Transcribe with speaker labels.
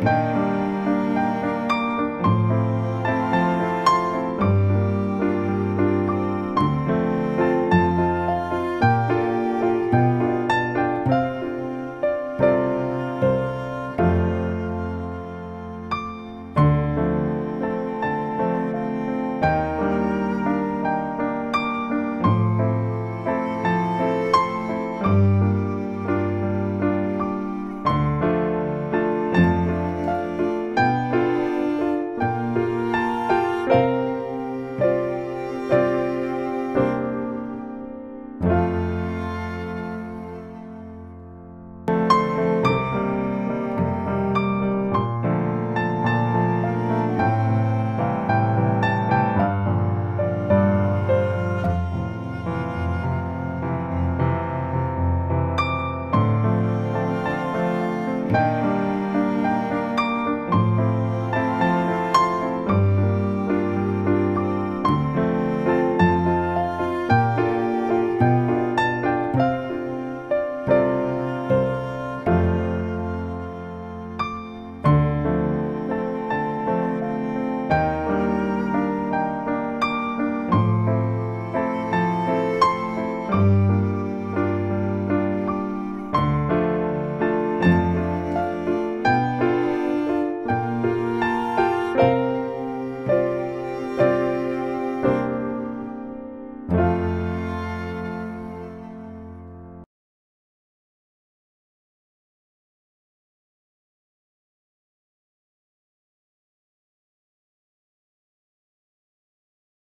Speaker 1: you